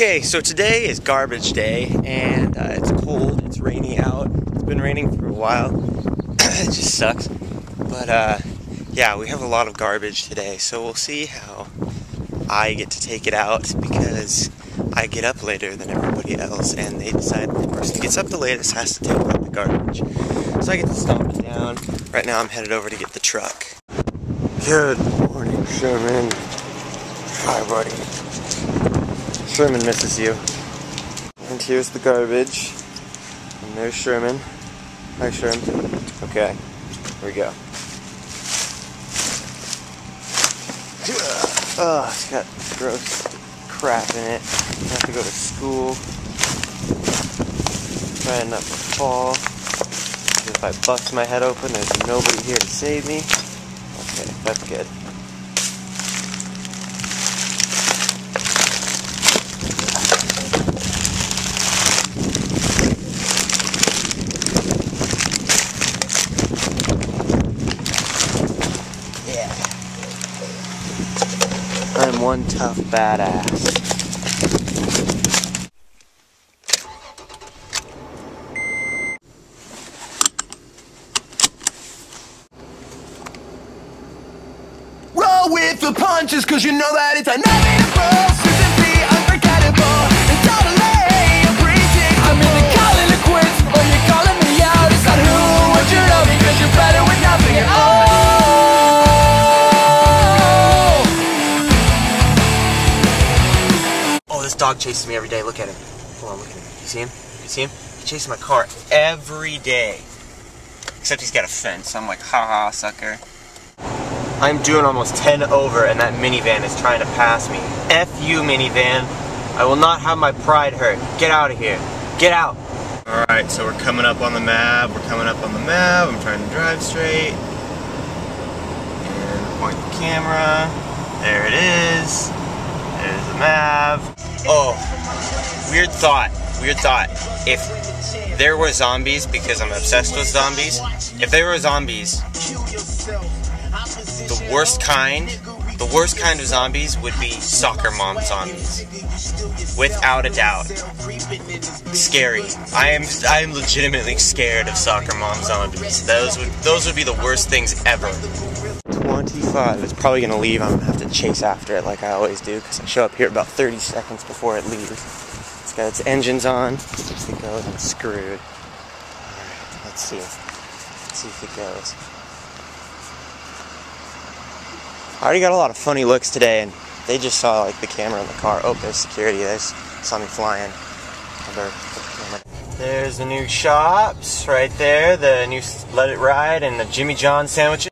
Okay, so today is garbage day, and uh, it's cold, it's rainy out. It's been raining for a while. it just sucks. But uh, yeah, we have a lot of garbage today, so we'll see how I get to take it out because I get up later than everybody else, and they decide the person who gets up the latest has to take out the garbage. So I get to stomp it down. Right now, I'm headed over to get the truck. Good morning, Sherman. Hi, buddy. Sherman misses you. And here's the garbage. And there's Sherman. Hi, Sherman. Okay, here we go. Ugh, oh, it's got gross crap in it. I have to go to school. Trying not to fall. If I bust my head open, there's nobody here to save me. Okay, that's good. Yeah. I'm one tough badass. Roll with the punches, cause you know that it's inevitable. So dog chases me every day. Look at him. Hold on, look at him. You see him? You see him? He chases my car every day. Except he's got a fence. I'm like, haha, sucker. I'm doing almost 10 over and that minivan is trying to pass me. F you, minivan. I will not have my pride hurt. Get out of here. Get out. Alright, so we're coming up on the map. We're coming up on the map. I'm trying to drive straight. And point the camera. There it is. There's the map. Oh, weird thought. Weird thought. If there were zombies, because I'm obsessed with zombies, if there were zombies, the worst kind, the worst kind of zombies would be soccer mom zombies. Without a doubt. Scary. I am I am legitimately scared of soccer mom zombies. Those would those would be the worst things ever. 25. It's probably gonna leave. I'm gonna have to chase after it like I always do because I show up here about 30 seconds before it leaves. It's got its engines on. If it goes, I'm screwed. Alright, let's see. Let's see if it goes. I already got a lot of funny looks today, and they just saw like the camera in the car. Oh, there's security. They saw me flying. There's the new shops right there. The new Let It Ride and the Jimmy John sandwiches.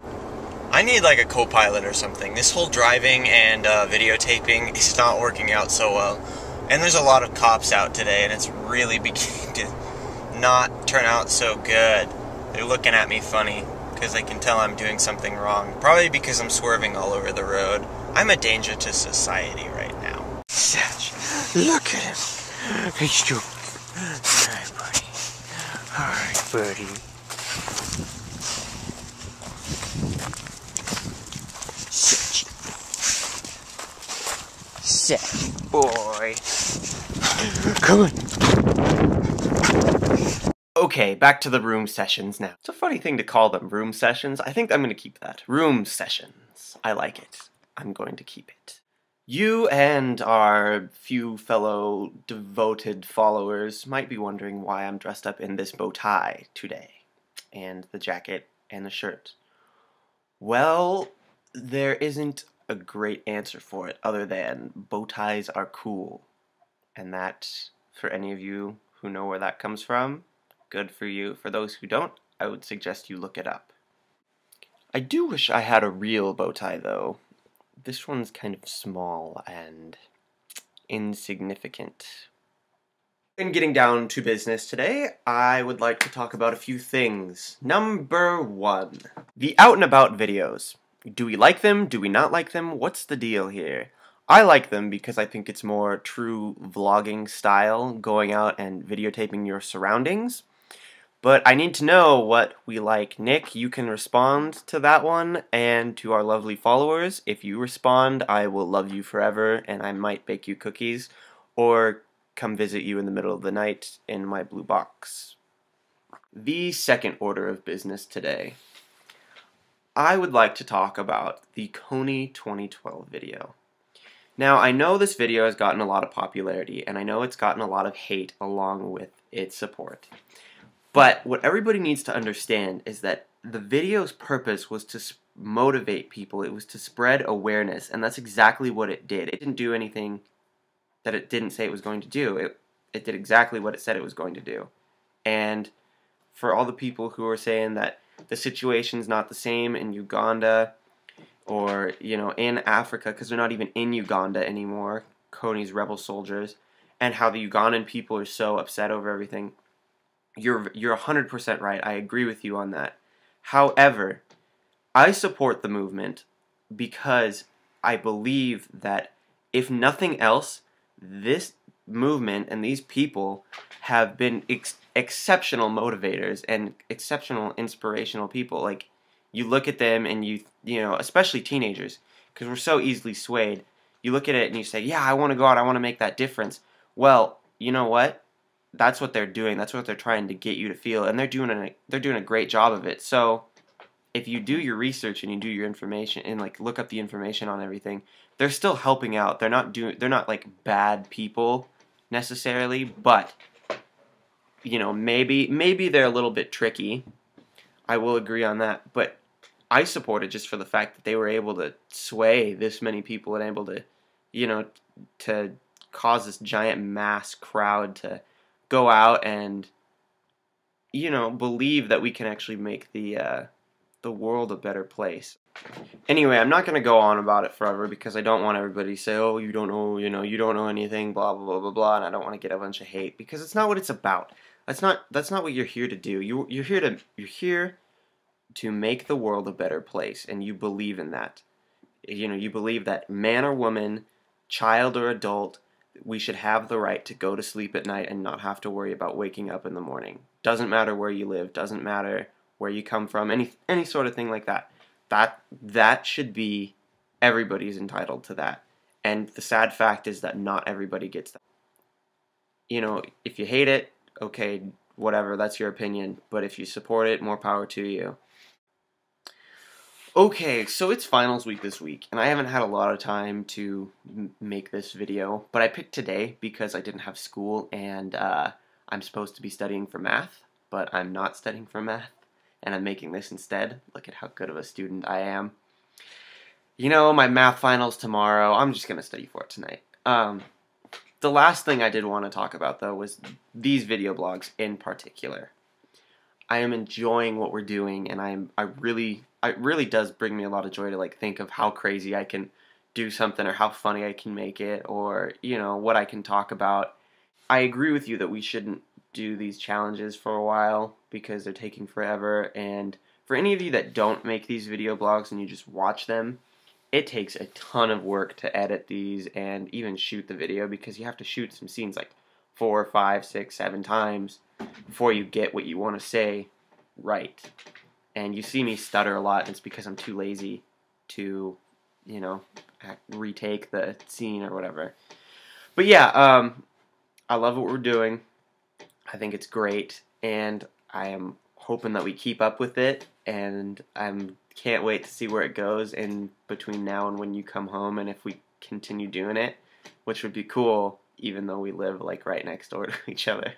I need like a co-pilot or something. This whole driving and uh, videotaping is not working out so well. And there's a lot of cops out today, and it's really beginning to not turn out so good. They're looking at me funny because they can tell I'm doing something wrong. Probably because I'm swerving all over the road. I'm a danger to society right now. Satch, look at him. He's doing Alright, buddy. Alright, buddy. Satch, boy. Come on. Okay, back to the room sessions now. It's a funny thing to call them room sessions. I think I'm going to keep that. Room sessions. I like it. I'm going to keep it. You and our few fellow devoted followers might be wondering why I'm dressed up in this bow tie today, and the jacket and the shirt. Well, there isn't a great answer for it other than bow ties are cool. And that, for any of you who know where that comes from, good for you. For those who don't, I would suggest you look it up. I do wish I had a real bow tie though. This one's kind of small and insignificant. In getting down to business today, I would like to talk about a few things. Number one, the out and about videos. Do we like them? Do we not like them? What's the deal here? I like them because I think it's more true vlogging style, going out and videotaping your surroundings. But I need to know what we like. Nick, you can respond to that one, and to our lovely followers. If you respond, I will love you forever, and I might bake you cookies. or come visit you in the middle of the night in my blue box. The second order of business today. I would like to talk about the Kony 2012 video. Now, I know this video has gotten a lot of popularity, and I know it's gotten a lot of hate along with its support. But what everybody needs to understand is that the video's purpose was to motivate people, it was to spread awareness, and that's exactly what it did. It didn't do anything that it didn't say it was going to do. It, it did exactly what it said it was going to do. And for all the people who are saying that the situation's not the same in Uganda or you know in Africa because they're not even in Uganda anymore. Kony's rebel soldiers, and how the Ugandan people are so upset over everything. You're you're 100% right. I agree with you on that. However, I support the movement because I believe that if nothing else, this movement and these people have been ex exceptional motivators and exceptional inspirational people. Like you look at them and you you know, especially teenagers, because we're so easily swayed. You look at it and you say, "Yeah, I want to go out. I want to make that difference." Well, you know what? That's what they're doing. That's what they're trying to get you to feel, and they're doing a they're doing a great job of it. So, if you do your research and you do your information and like look up the information on everything, they're still helping out. They're not doing they're not like bad people necessarily, but you know, maybe maybe they're a little bit tricky. I will agree on that, but I support it just for the fact that they were able to sway this many people and able to, you know, to cause this giant mass crowd to go out and, you know, believe that we can actually make the uh, the world a better place. Anyway, I'm not going to go on about it forever because I don't want everybody to say, "Oh, you don't know, you know, you don't know anything," blah blah blah blah blah, and I don't want to get a bunch of hate because it's not what it's about. That's not that's not what you're here to do. You you're here to you're here to make the world a better place, and you believe in that. You know, you believe that man or woman, child or adult, we should have the right to go to sleep at night and not have to worry about waking up in the morning. Doesn't matter where you live, doesn't matter where you come from, any any sort of thing like that. That that should be everybody's entitled to that. And the sad fact is that not everybody gets that. You know, if you hate it, okay, whatever, that's your opinion. But if you support it, more power to you. Okay, so it's finals week this week, and I haven't had a lot of time to make this video, but I picked today because I didn't have school and uh, I'm supposed to be studying for math, but I'm not studying for math, and I'm making this instead. Look at how good of a student I am. You know, my math finals tomorrow, I'm just going to study for it tonight. Um, the last thing I did want to talk about, though, was these video blogs in particular. I am enjoying what we're doing, and I'm I really it really does bring me a lot of joy to like think of how crazy I can do something or how funny I can make it or you know what I can talk about. I agree with you that we shouldn't do these challenges for a while because they're taking forever and for any of you that don't make these video blogs and you just watch them, it takes a ton of work to edit these and even shoot the video because you have to shoot some scenes like four, five, six, seven times before you get what you want to say right. And you see me stutter a lot, and it's because I'm too lazy to, you know, retake the scene or whatever. But yeah, um, I love what we're doing. I think it's great, and I am hoping that we keep up with it, and I'm can't wait to see where it goes in between now and when you come home, and if we continue doing it, which would be cool, even though we live like right next door to each other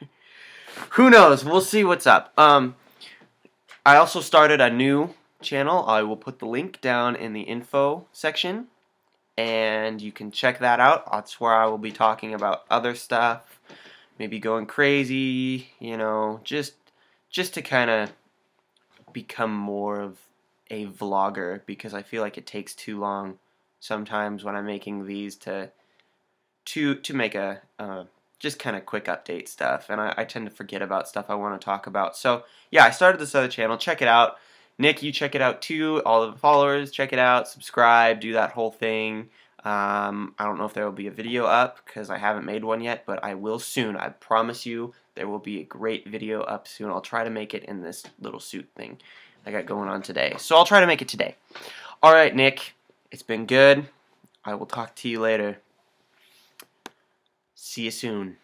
who knows? We'll see what's up. Um, I also started a new channel. I will put the link down in the info section, and you can check that out. That's where I will be talking about other stuff, maybe going crazy, you know, just just to kind of become more of a vlogger because I feel like it takes too long sometimes when I'm making these to to to make a uh, just kind of quick update stuff, and I, I, tend to forget about stuff I want to talk about. So yeah, I started this other channel. Check it out. Nick, you check it out too. All of the followers, check it out. Subscribe, do that whole thing. Um, I don't know if there will be a video up because I haven't made one yet, but I will soon. I promise you there will be a great video up soon. I'll try to make it in this little suit thing I got going on today. So I'll try to make it today. All right, Nick, it's been good. I will talk to you later. See See you soon.